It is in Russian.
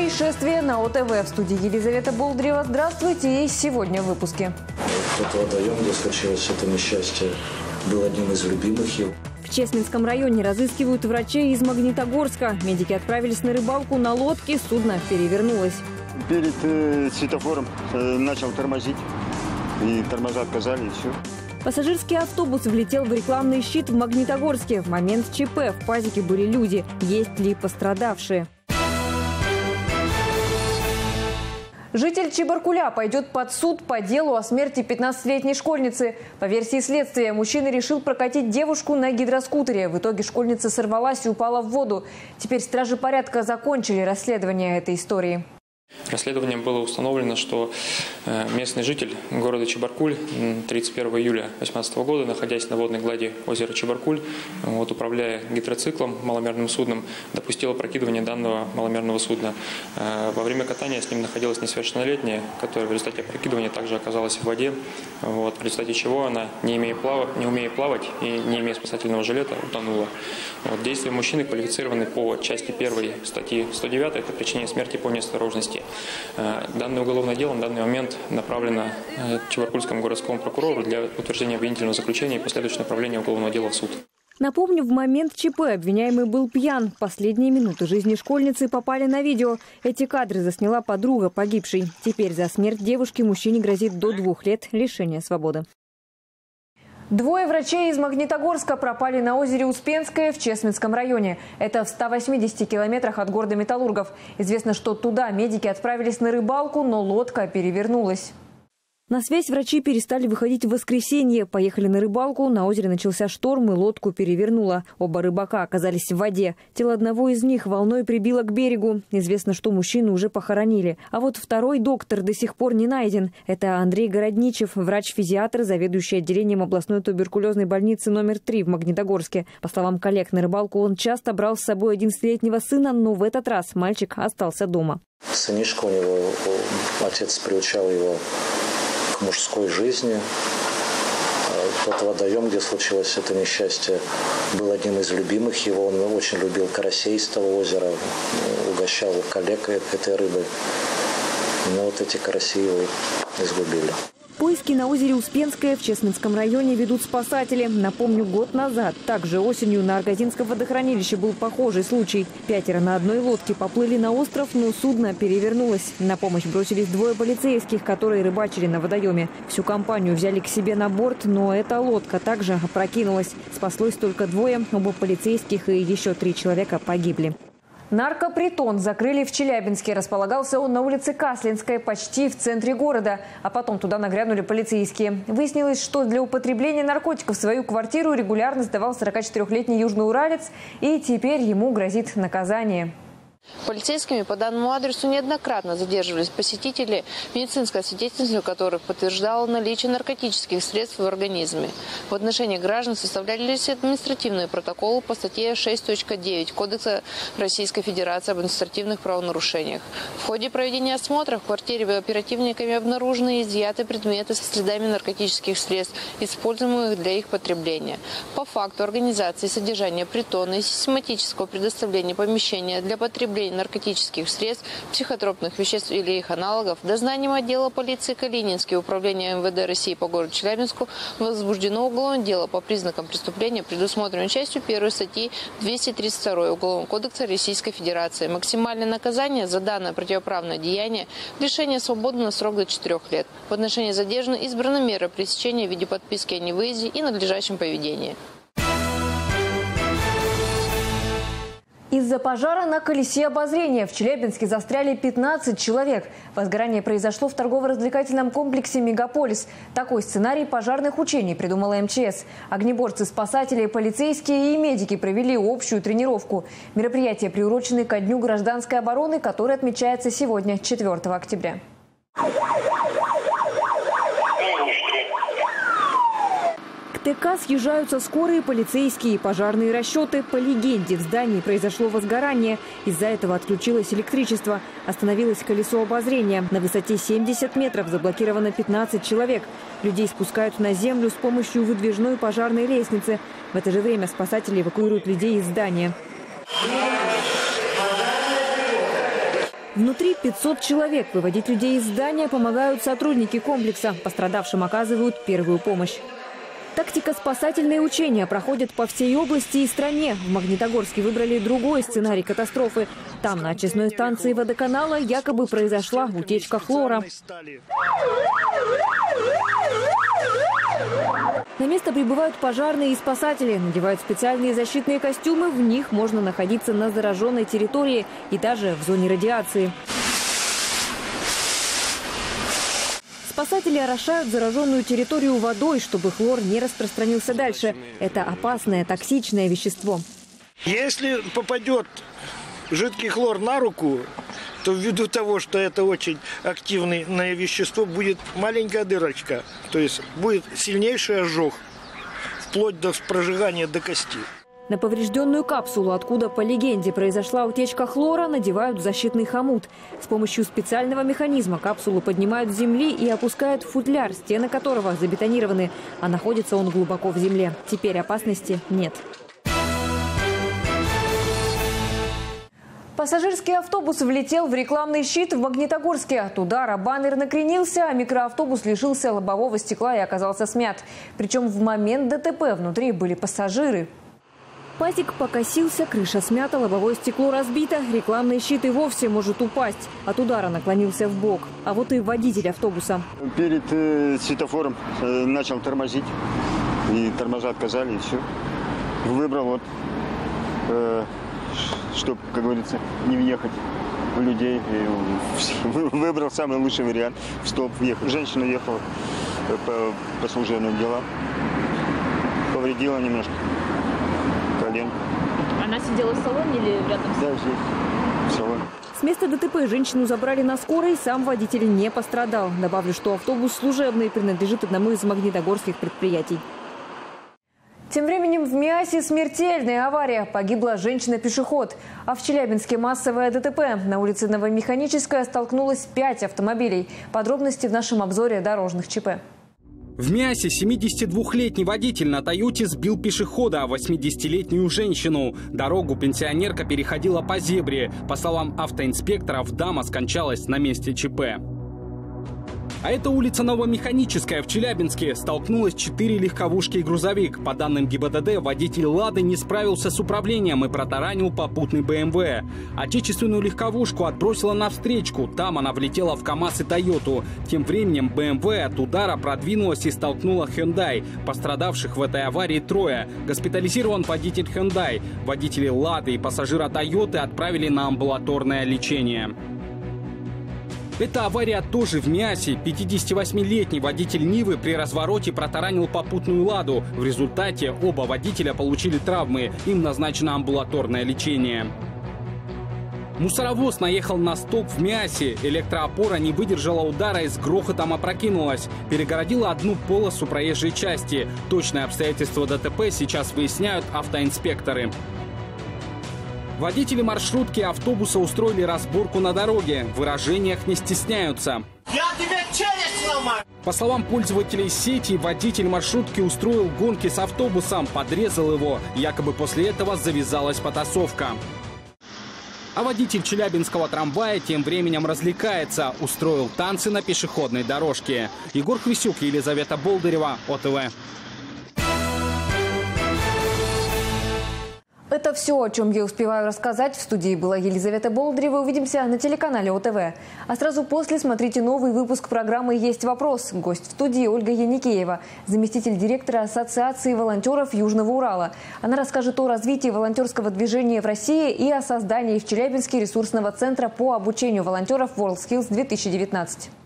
Происшествие на ОТВ. В студии Елизавета Болдрева. Здравствуйте. И сегодня в выпуске. Тот водоем, где случилось это несчастье, был одним из любимых его. В Чесменском районе разыскивают врачей из Магнитогорска. Медики отправились на рыбалку на лодке, судно перевернулось. Перед э, светофором э, начал тормозить. И тормоза отказали, и все. Пассажирский автобус влетел в рекламный щит в Магнитогорске. В момент ЧП в пазике были люди. Есть ли пострадавшие? Житель Чебаркуля пойдет под суд по делу о смерти 15-летней школьницы. По версии следствия, мужчина решил прокатить девушку на гидроскутере. В итоге школьница сорвалась и упала в воду. Теперь стражи порядка закончили расследование этой истории. Расследованием было установлено, что э, местный житель города Чебаркуль 31 июля 2018 года, находясь на водной глади озера Чебаркуль, вот, управляя гидроциклом, маломерным судном, допустил опрокидывание данного маломерного судна. Э, во время катания с ним находилась несовершеннолетняя, которая в результате опрокидывания также оказалась в воде, вот, в результате чего она, не, имея плавать, не умея плавать и не имея спасательного жилета, утонула. Вот, действия мужчины квалифицированы по части 1 статьи 109, это причинение смерти по неосторожности. Э, данное уголовное дело на данный момент направлено э, Чебаркульскому городскому прокурору для утверждения обвинительного заключения и последующего направления уголовного дела в суд. Напомню, в момент ЧП обвиняемый был пьян. Последние минуты жизни школьницы попали на видео. Эти кадры засняла подруга погибшей. Теперь за смерть девушки мужчине грозит до двух лет лишения свободы. Двое врачей из Магнитогорска пропали на озере Успенское в Чесменском районе. Это в 180 километрах от города Металлургов. Известно, что туда медики отправились на рыбалку, но лодка перевернулась. На связь врачи перестали выходить в воскресенье. Поехали на рыбалку. На озере начался шторм и лодку перевернуло. Оба рыбака оказались в воде. Тело одного из них волной прибило к берегу. Известно, что мужчину уже похоронили. А вот второй доктор до сих пор не найден. Это Андрей Городничев, врач-физиатр, заведующий отделением областной туберкулезной больницы номер 3 в Магнитогорске. По словам коллег, на рыбалку он часто брал с собой 11-летнего сына, но в этот раз мальчик остался дома. Сынишка у него, отец приучал его мужской жизни. А тот водоем, где случилось это несчастье, был одним из любимых его. Он очень любил карасей из того озера, угощал коллег этой рыбой. Но вот эти караси его изгубили. Поиски на озере Успенское в Чесменском районе ведут спасатели. Напомню, год назад, также осенью на Аргазинском водохранилище был похожий случай. Пятеро на одной лодке поплыли на остров, но судно перевернулось. На помощь бросились двое полицейских, которые рыбачили на водоеме. Всю компанию взяли к себе на борт, но эта лодка также опрокинулась. Спаслось только двое, оба полицейских и еще три человека погибли. Наркопритон закрыли в Челябинске. Располагался он на улице Каслинская, почти в центре города. А потом туда нагрянули полицейские. Выяснилось, что для употребления наркотиков свою квартиру регулярно сдавал 44-летний южный уралец. И теперь ему грозит наказание. Полицейскими по данному адресу неоднократно задерживались посетители, медицинское свидетельство которых подтверждало наличие наркотических средств в организме. В отношении граждан составлялись административные протоколы по статье 6.9 Кодекса Российской Федерации об административных правонарушениях. В ходе проведения осмотра в квартире оперативниками обнаружены и изъяты предметы со следами наркотических средств, используемых для их потребления. По факту организации содержания притона и систематического предоставления помещения для потребления употребления наркотических средств, психотропных веществ или их аналогов, дознанием отдела полиции Калининский управления МВД России по городу Челябинску возбуждено уголовное дело по признакам преступления, предусмотренной частью 1 статьи 232 Уголовного кодекса Российской Федерации. Максимальное наказание за данное противоправное деяние – лишение свободы на срок до 4 лет. В отношении задержанных избрана мера пресечения в виде подписки о невыезде и надлежащем поведении. Из-за пожара на колесе обозрения в Челябинске застряли 15 человек. Возгорание произошло в торгово-развлекательном комплексе «Мегаполис». Такой сценарий пожарных учений придумала МЧС. Огнеборцы, спасатели, полицейские и медики провели общую тренировку. Мероприятие приурочено ко Дню гражданской обороны, который отмечается сегодня, 4 октября. ТК съезжаются скорые, полицейские и пожарные расчеты. По легенде, в здании произошло возгорание. Из-за этого отключилось электричество. Остановилось колесо обозрения. На высоте 70 метров заблокировано 15 человек. Людей спускают на землю с помощью выдвижной пожарной лестницы. В это же время спасатели эвакуируют людей из здания. Внутри 500 человек. Выводить людей из здания помогают сотрудники комплекса. Пострадавшим оказывают первую помощь. Тактико-спасательные учения проходят по всей области и стране. В Магнитогорске выбрали другой сценарий катастрофы. Там, на очистной станции водоканала, якобы произошла утечка хлора. На место прибывают пожарные и спасатели, надевают специальные защитные костюмы. В них можно находиться на зараженной территории и даже в зоне радиации. Спасатели орошают зараженную территорию водой, чтобы хлор не распространился дальше. Это опасное, токсичное вещество. Если попадет жидкий хлор на руку, то ввиду того, что это очень активное вещество, будет маленькая дырочка. То есть будет сильнейший ожог, вплоть до прожигания до кости. На поврежденную капсулу, откуда по легенде произошла утечка хлора, надевают защитный хомут. С помощью специального механизма капсулу поднимают с земли и опускают в футляр, стены которого забетонированы, а находится он глубоко в земле. Теперь опасности нет. Пассажирский автобус влетел в рекламный щит в Магнитогорске. От удара баннер накренился, а микроавтобус лишился лобового стекла и оказался смят. Причем в момент ДТП внутри были пассажиры. Пазик покосился, крыша смята, лобовое стекло разбито, рекламный щит и вовсе может упасть. От удара наклонился в бок. А вот и водитель автобуса. Перед э, светофором э, начал тормозить. И тормоза отказали, и все. Выбрал вот, э, чтобы, как говорится, не въехать в людей. И выбрал самый лучший вариант. В стоп въехал. Женщина ехала э, по, по служебным делам. Повредила немножко колен. Она сидела в салоне или рядом с Да, здесь, в салоне. С места ДТП женщину забрали на скорой, сам водитель не пострадал. Добавлю, что автобус служебный принадлежит одному из магнитогорских предприятий. Тем временем в Миасе смертельная авария. Погибла женщина-пешеход. А в Челябинске массовое ДТП. На улице Новомеханическая столкнулось пять автомобилей. Подробности в нашем обзоре дорожных ЧП. В Мясе 72-летний водитель на Тойоте сбил пешехода, 80-летнюю женщину. Дорогу пенсионерка переходила по зебре. По словам автоинспекторов, дама скончалась на месте ЧП. А это улица Новомеханическая в Челябинске. Столкнулось четыре легковушки и грузовик. По данным ГИБДД, водитель «Лады» не справился с управлением и протаранил попутный БМВ. Отечественную легковушку отбросила на встречку. Там она влетела в КАМАЗ и Тойоту. Тем временем БМВ от удара продвинулась и столкнула Hyundai. Пострадавших в этой аварии трое. Госпитализирован водитель Hyundai. Водители «Лады» и пассажира Тойоты отправили на амбулаторное лечение. Эта авария тоже в Миасе. 58-летний водитель Нивы при развороте протаранил попутную «Ладу». В результате оба водителя получили травмы. Им назначено амбулаторное лечение. Мусоровоз наехал на столб в Миасе. Электроопора не выдержала удара и с грохотом опрокинулась. Перегородила одну полосу проезжей части. Точное обстоятельство ДТП сейчас выясняют автоинспекторы. Водители маршрутки автобуса устроили разборку на дороге. В выражениях не стесняются. Я тебе челюсть сломаю! По словам пользователей сети, водитель маршрутки устроил гонки с автобусом, подрезал его. Якобы после этого завязалась потасовка. А водитель челябинского трамвая тем временем развлекается. Устроил танцы на пешеходной дорожке. Егор Хвисюк, Елизавета Болдырева, ОТВ. Это все, о чем я успеваю рассказать. В студии была Елизавета Болдырева. Увидимся на телеканале ОТВ. А сразу после смотрите новый выпуск программы «Есть вопрос». Гость в студии Ольга Яникеева, заместитель директора Ассоциации волонтеров Южного Урала. Она расскажет о развитии волонтерского движения в России и о создании в Челябинске ресурсного центра по обучению волонтеров WorldSkills 2019.